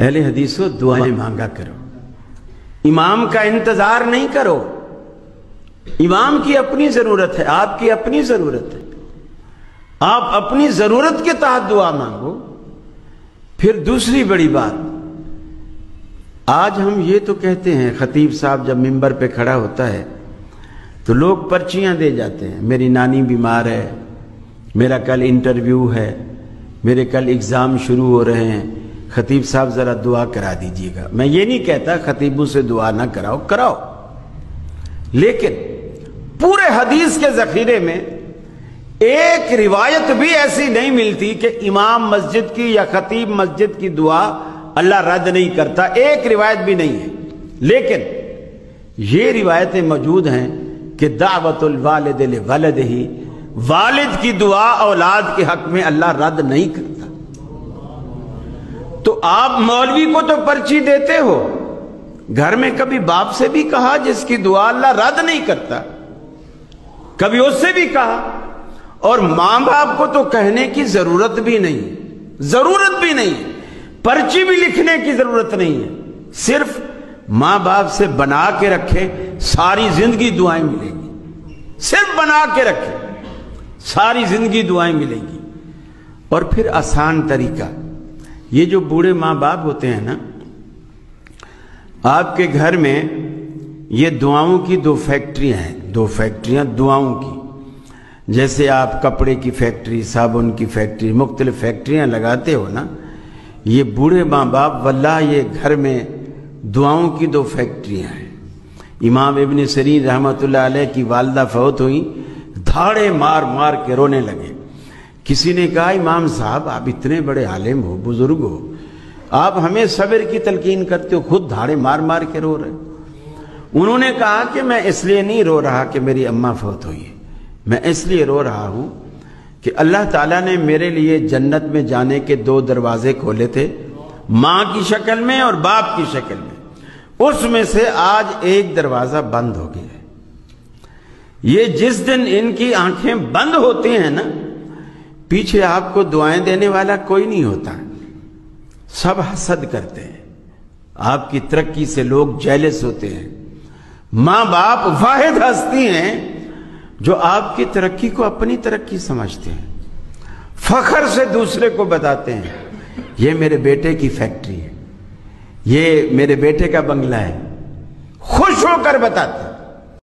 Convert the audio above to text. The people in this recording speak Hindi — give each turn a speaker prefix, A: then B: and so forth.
A: अहले हदीसो दुआएँ मांगा करो। इमाम का इंतज़ार नहीं करो। इमाम की अपनी ज़रूरत है, आपकी अपनी ज़रूरत है। आप अपनी ज़रूरत के तहत दुआ मांगो। फिर दूसरी बड़ी बात, आज हम ये तो कहते हैं, खतीब साहब जब मिंबर पे खड़ा होता है तो लोग पर्चियाँ दे जाते हैं, मेरी नानी बीमार है, मेरा कल इंटरव्यू है, मेरे कल एग्ज़ाम शुरू हो रहे हैं खतीब साहब ज़रा दुआ करा दीजिएगा। मैं ये नहीं कहता खतीबों से दुआ ना कराओ कराओ। लेकिन पूरे हदीस के जखीरे में एक रिवायत भी ऐसी नहीं मिलती कि इमाम मस्जिद की या खतीब मस्जिद की दुआ अल्लाह रद्द नहीं करता। एक रिवायत भी नहीं है। लेकिन ये रिवायतें मौजूद हैं कि दावतुल वालिद वलद ही, वालिद की दुआ औलाद के हक में अल्लाह रद्द नहीं करता तो आप मौलवी को तो पर्ची देते हो। घर में कभी बाप से भी कहा, जिसकी दुआ अल्लाह रद्द नहीं करता। कभी उससे भी कहा। और माँ बाप को तो कहने की ज़रूरत भी नहीं। ज़रूरत भी नहीं। पर्ची भी लिखने की ज़रूरत नहीं है। सिर्फ़ माँ बाप से बना के रखे, सारी ज़िंदगी दुआएँ मिलेंगी। सिर्फ़ बना के रखे, सारी ज़िंदगी दुआएँ मिलेंगी। और फिर आसान तरीका। ये जो बूढ़े माँ बाप होते हैं ना, आपके घर में ये दुआओं की दो फैक्ट्रियाँ हैं, दो फैक्ट्रियाँ दुआओं की। जैसे आप कपड़े की फैक्ट्री, साबुन की फैक्ट्री, मुख्तलिफ़ फैक्ट्रियाँ लगाते हो ना, ये बूढ़े माँ बाप वल्लाह ये घर में दुआओं की दो फैक्ट्रियाँ हैं। इमाम इबन सरीर रहमत की वालदा फौत हुई, धाड़े मार मार के रोने लगे। किसी ने कहा, इमाम साहब, आप इतने बड़े आलिम हो, बुज़ुर्ग हो। आप हमें सब्र की तलकीन करते हो, खुद धाड़े मार मार के रो रहे उन्होंने कहा कि मैं इसलिए नहीं रो रहा कि मेरी अम्मा फौत हुई है। मैं इसलिए रो रहा हूँ कि अल्लाह ताला ने मेरे लिए जन्नत में जाने के दो दरवाजे खोले थे, माँ की शक्ल में और बाप की शक्ल में। उसमें से आज एक दरवाज़ा बंद हो गया है। ये जिस दिन इनकी आँखें बंद होती हैं ना पीछे आपको दुआएँ देने वाला कोई नहीं होता। सब हसद करते हैं। आपकी तरक्की से लोग जैलस होते हैं। माँ बाप वाहिद हस्ती हैं, जो आपकी तरक्की को अपनी तरक्की समझते हैं। फखर से दूसरे को बताते हैं, ये मेरे बेटे की फैक्ट्री है। ये मेरे बेटे का बंगला है। खुश होकर बताते